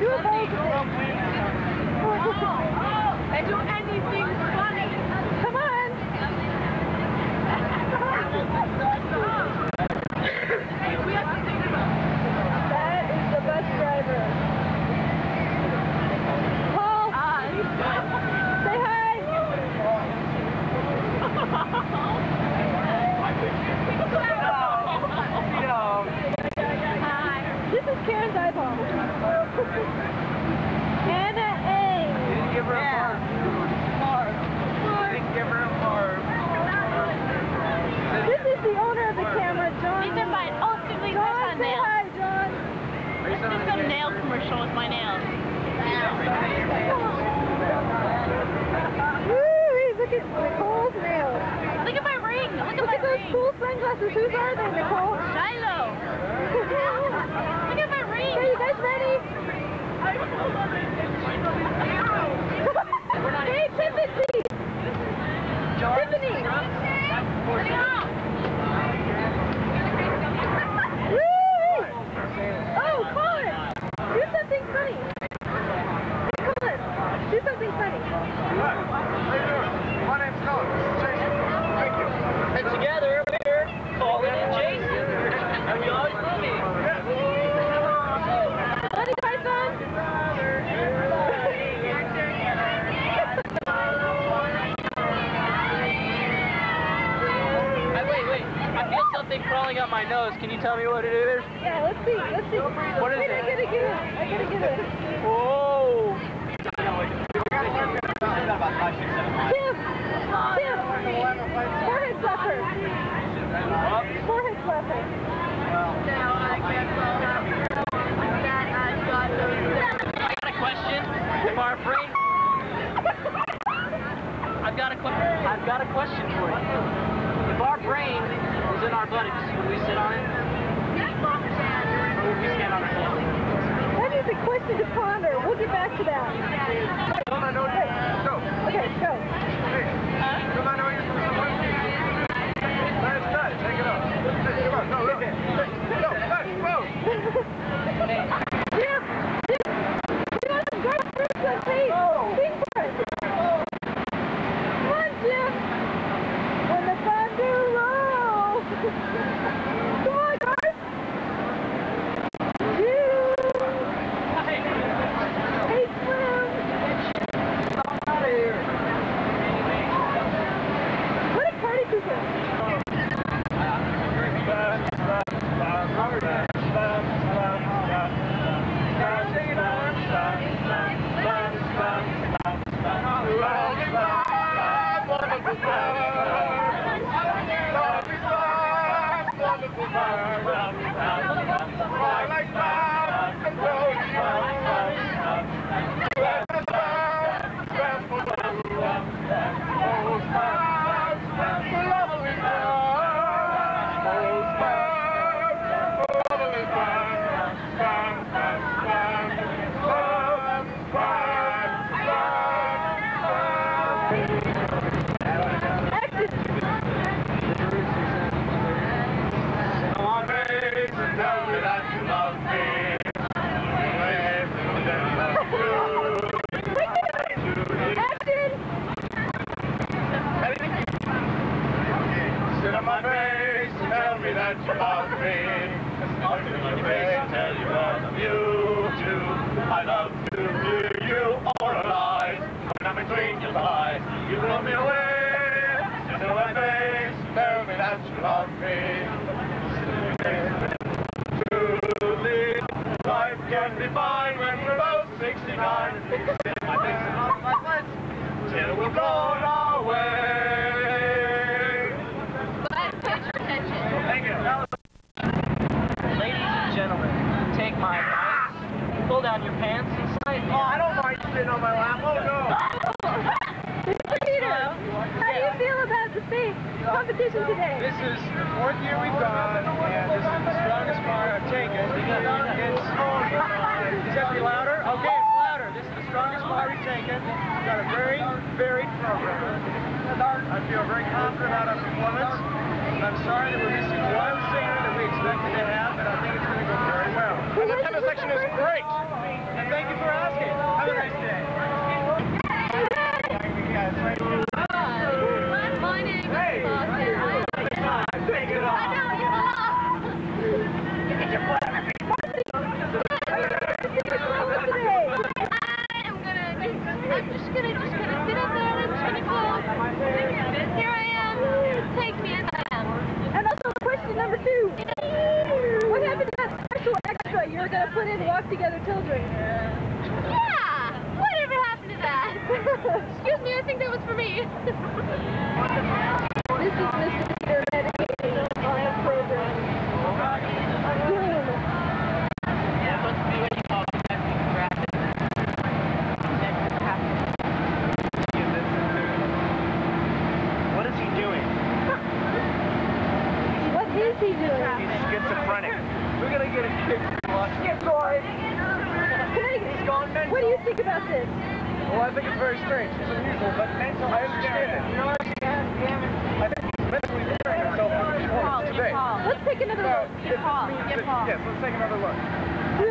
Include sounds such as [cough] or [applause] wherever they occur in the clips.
Do. Just some nail commercial with my nails. Woo, look at Nicole's nails. Look at my ring. Look at, look at those ring. cool sunglasses. Whose are they, Nicole? Shiloh. look at my ring. Are you guys ready? [laughs] hey, Tiffany. Tiffany. funny. smelling up my nose. Can you tell me what it is? Yeah, let's see. Let's see. What is Wait, it? I gotta get it. I gotta get it. Whoa! Tim! Tim! Forehead flapper! Forehead flapper! Well, now I guess that you love me. In my face, tell you I love you too. I love to hear you oralize. When I'm between your thighs, you blow me away. Into my face, tell me that you love me. Truly, life can be fine when we're both 69. My face and off my lips, till we're blown away. But pay attention. Thank you. Ladies and gentlemen, take my advice. Pull down your pants and slide. Oh, I don't mind sitting on my lap. Oh, no. Peter, how do you feel about the state competition today? This is the fourth year we've gone, and this is the strongest bar I've taken. It's, does that be louder? Okay, it's louder. This is the strongest bar we've taken. We've got a very varied program. I feel very confident about our performance. I'm sorry that we're missing one singer that we expected to have, but I think it's going to go very well. And the tennis section is great. And thank you for asking. Have a nice day. My name is Boston. Take it off. I know you today? I am gonna, I'm just gonna, just gonna sit up there and I'm just gonna go. Here I am. Take me as I am. And also question number two. What happened to that special extra you were going to put in Walk Together Children? Yeah. Whatever happened to that? Excuse me. I think that was for me. This is Mr. Peter meditating on the program. Zoom. What is he doing? What is he doing? He's schizophrenic. We're gonna get a kick from us. Schizoid! Connecticut, what do you think about this? Well, I think it's very strange. It's unusual, but mental, I understand it. You know, I I think he's mentally preparing himself for the performance today. Let's take another So, look. this means that- Yes, let's take another look.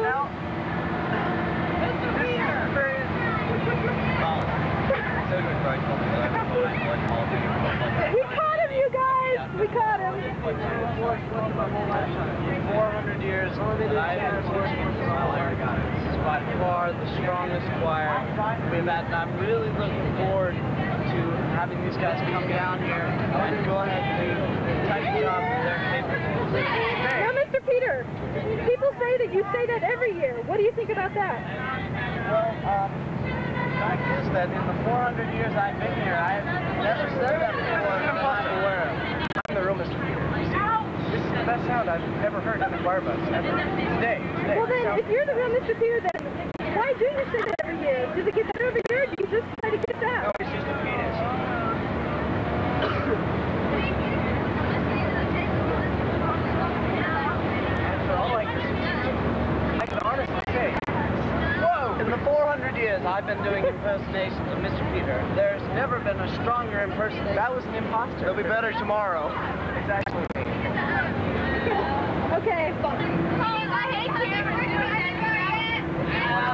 Now, this experience... [laughs] We caught him, you guys! We caught him. 400 years that I've been teaching this choir. This is by far the strongest choir we've had, and I'm really looking forward to having these guys come down here and go ahead and do the type of job that they're capable of. Now, Mr. Peter, people say that you say that every year. What do you think about that? Well, um, the fact is that in the 400 years I've been here, I've never said that before. and I'm aware of it. I'm the. You see, this is the best sound I've ever heard in the choir bus. Today. Today. Well, then, if you're the real Mr. Peter, then why do you say that every year? Does it get better every year, or do you just try to get No, that? it's just a penis. All I can, I can honestly say, whoa! In the 400 years I've been doing impersonations of Mr. Peter, there's never been a stronger impersonation. That was an imposter. It'll be better tomorrow. It's actually me. Okay. I.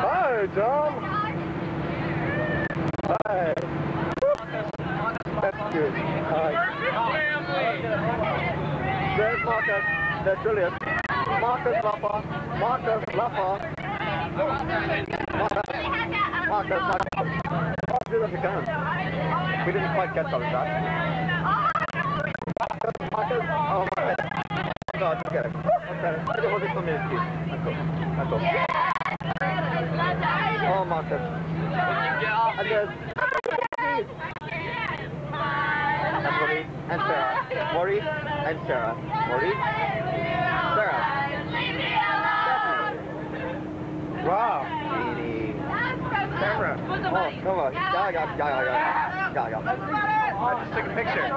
Hi, Tom. Hi. That's good. Hi. There's Marcus. That's brilliant. Marcus Laffa. Marcus Laffa. Marcus Laffa. Oh, do as you can. We didn't quite catch all of that. Oh, my head. No, it's okay. Okay. I hold it for me, please. Cool. That's cool. Oh, Marcus. And there's... come on. Yeah, yeah, yeah, yeah, yeah. Yeah, yeah. I just took a picture.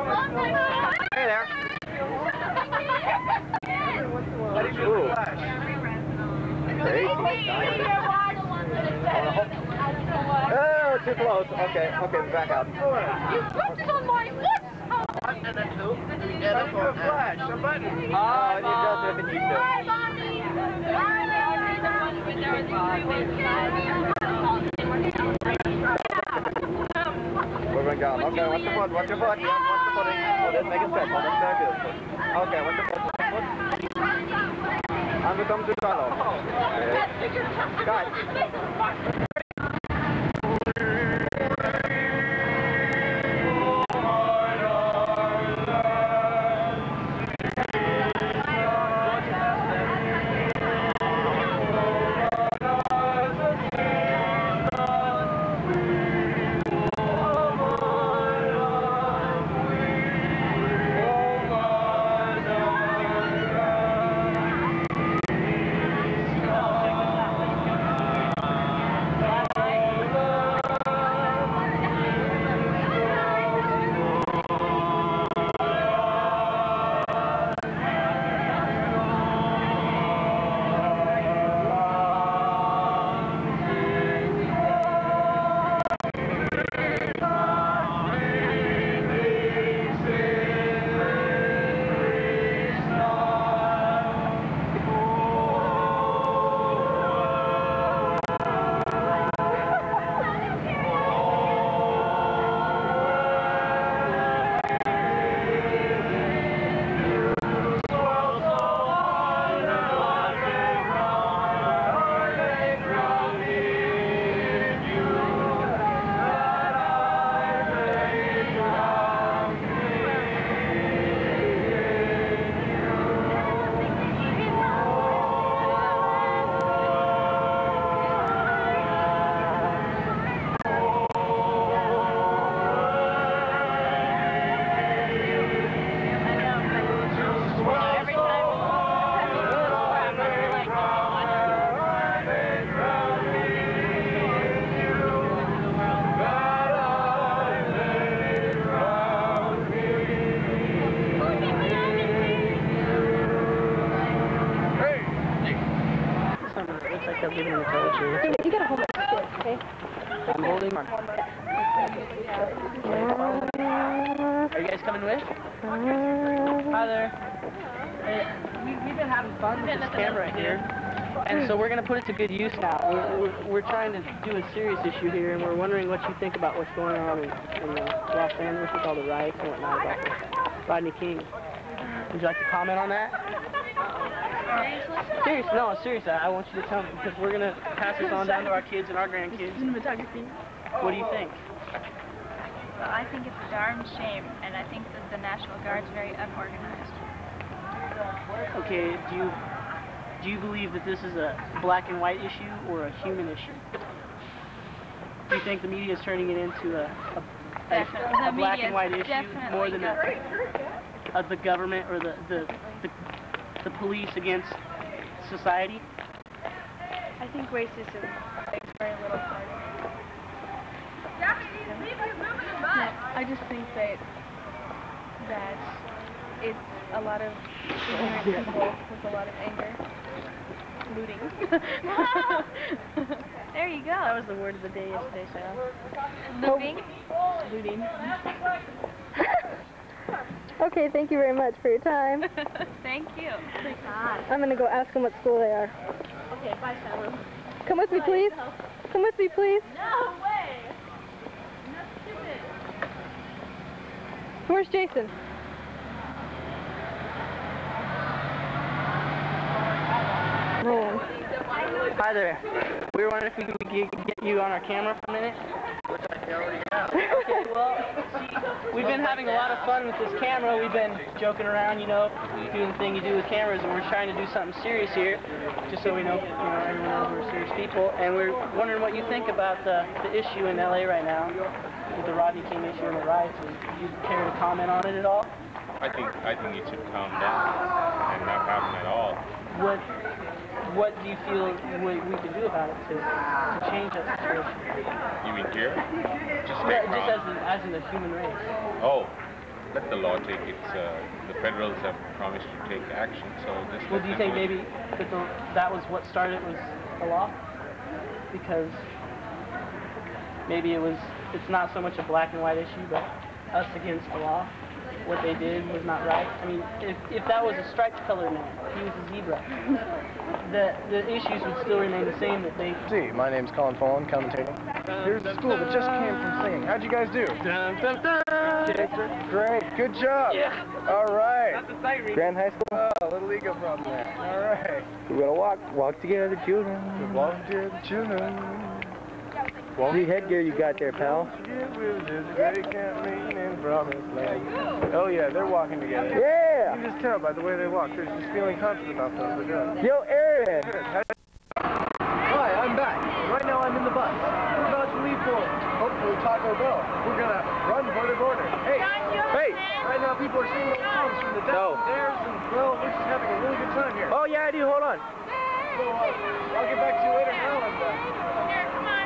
Hey there. Ooh. Oh, too close. Okay, okay, back out. You put it on my lips. Time for a flash, a button. Hi, Oh, you just have been used to. We're going down. Okay, watch your foot, watch your foot. Watch the footing. Hold it, make it step. Hold it, very good. Okay, watch your foot, watch your Ang gutom to talo. Guys. Looks like they're giving a toiletry. You gotta okay? I'm holding one. Are you guys coming with? Hi there. We, we've been having fun with this camera here. And so we're going to put it to good use now. We're, we're, we're trying to do a serious issue here, and we're wondering what you think about what's going on in, in Los Angeles with all the riots and whatnot about Rodney King. Would you like to comment on that? Serious, no, seriously, I want you to tell me, because we're going to pass this on down to our kids and our grandkids. What do you think? Well, I think it's a darn shame, and I think that the National Guard's very unorganized. Okay, do you do you believe that this is a black and white issue or a human issue? Do you think the media is turning it into a, a, a, a black and white issue more than a, of the government or the, the, the, the police against society? I think racism plays very little part. I just think that that it's a lot of ignorant people with a lot of anger. Looting. [laughs] there you go. That was the word of the day yesterday, Sarah. Looting. Looting. [laughs] Okay, thank you very much for your time. [laughs] Thank you. I'm gonna go ask them what school they are. okay, bye, Sarah. Come with me, please. Come with me, please. No way! That's stupid. Where's Jason? Man. Hi there. We were wondering if we could get, get you on our camera for a minute. [laughs] Okay, well, see, we've been having a lot of fun with this camera. We've been joking around, you know, doing the thing you do with cameras, and we're trying to do something serious here, just so we know, you know, everyone knows we're serious people. And we're wondering what you think about the, the issue in LA right now, with the Rodney King issue and the riots. Do you care to comment on it at all? I think I think it should calm down and not happen at all. What what do you feel we, we can do about it to, to change that situation? You mean here? Just just as, in, as in the human race. Oh, let the law take its. Uh, the federals have promised to take action, so just. Well, do you think maybe that the, that was what started was the law? Because maybe it was, it's not so much a black and white issue, but us against the law. What they did was not right. I mean, if, if that was a striped colored man, he was a zebra, the, the issues would still remain the same that they See, my name's Colin Fallon, commentating. Here's the school that just came from singing. How How'd you guys do? Dun, dun, dun. Great. Good job. Yeah. All right. That's the sight reading. Grand High School. Oh, little ego problem there. All right. We're gonna walk, walk together, children. Volunteer the children. New headgear you got there, pal. Yeah, we'll just great camp meeting in promised land. Oh yeah, they're walking together. Yeah. You can just tell by the way they walk. They're just feeling confident about themselves. They're good. Yo, Aaron. Hi, I'm back. Right now I'm in the bus. We're about to leave for hopefully Taco Bell. We're gonna run border border. Hey, hey! Right now people are singing songs from the No. downstairs, and well, we're just having a really good time here. Oh yeah, I do. Hold on. So uh, I'll get back to you later now. And, Here, come on.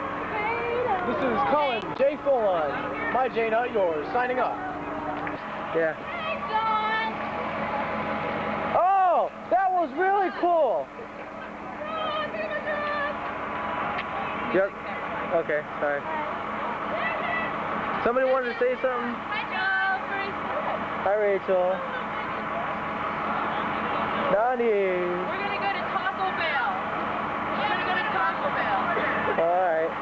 This is Colin J. Fullon, my J, not yours, signing off. Yeah. Hey, John. Oh, that was really cool. Yep. Okay. Sorry. Somebody wanted to say something. Hi, Joe. Hi, Rachel. Donnie. We're gonna go to Taco Bell. We're gonna go to Taco Bell. All right.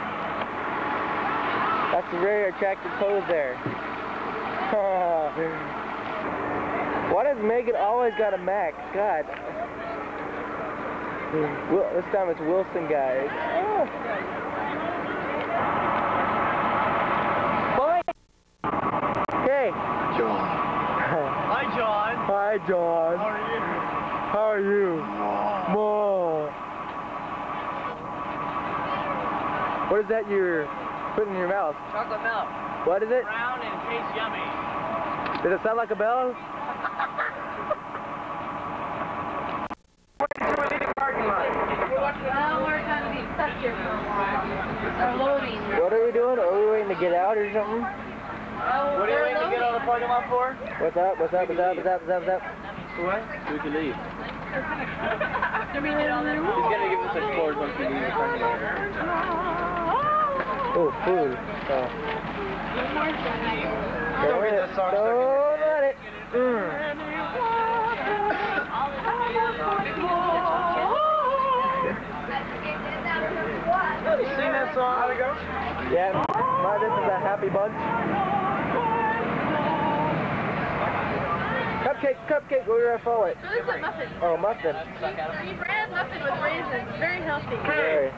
That's a very attractive pose there. [laughs] Why does Megan always got a Mac? God. Well, this time it's Wilson, guys. Oh. Bye. Okay. John. [laughs] Hi, John. Hi, John. How are you? How are you? Mo. What is that you're putting in your mouth? Chocolate milk. What is it? Brown and tastes yummy. Did it sound like a bell? Well, we're gonna be stuck here for a while. They're loading. What are we doing? Are we waiting to get out or something? What are you waiting to get on loading. the parking lot for? What's up? What's up? What's up? What's up? What's up? What's up? What? So we can leave. Did we get all that? He's gonna give us a cord once we leave the parking lot. [laughs] Oh, food. Oh. Don't read that song, Don't let it. Mm. Sing that song. How'd it go? Yeah, my, this is a happy bunch. Cupcake, cupcake, where do I follow it? So this is a muffin. Oh, muffin. Three brand muffin with raisins. Very healthy. Very.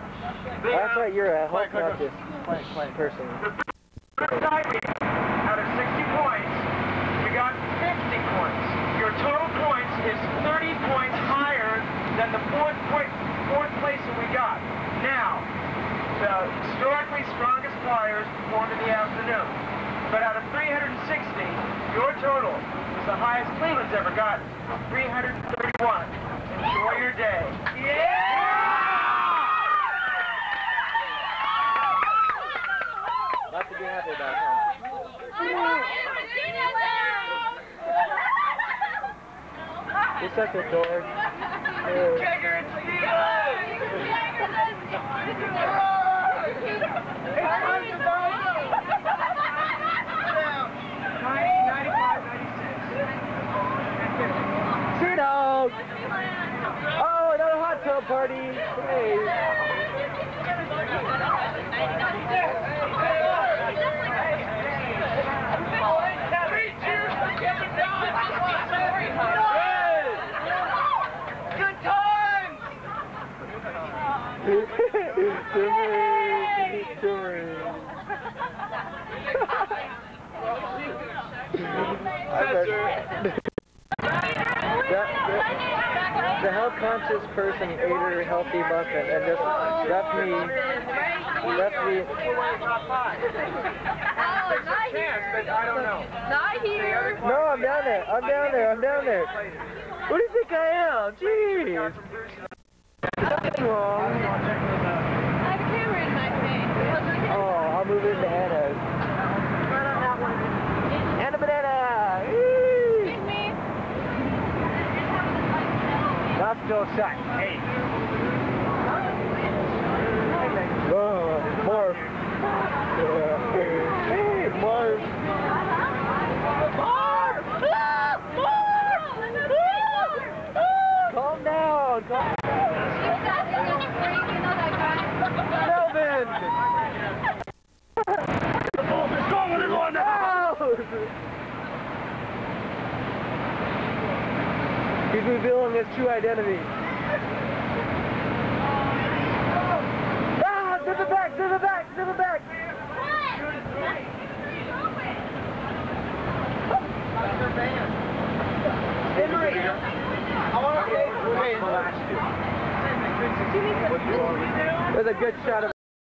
That's right, you're a health conscious person. Out of 60 points, we got 50 points. Your total points is 30 points higher than the fourth, point, fourth place that we got. Now, the historically strongest flyers performed in the afternoon. But out of 360, your total is the highest Cleveland's ever gotten, 331. Enjoy your day. Lots to be happy about, huh? You're such a dork. Uh, Sea dog! Oh, another hot tub party! Hey! I bet- That, that, the health conscious person ate her healthy muffin and just left me, left me, I don't know. Not here. no, I'm down there, I'm down there, I'm down there. What do you think I am? Jeez. Nothing wrong. I have a camera in my face. Oh, I'll move into Anna's. Anna Banana! Eee! Not still shut. Hey. Oh, Marv. [laughs] Hey, Marv. Calm down. Calm Melvin! knows? He's revealing his true identity. Ah! Zip it back! Zip it back! Zip it back! Marie. I want to say, a good shot of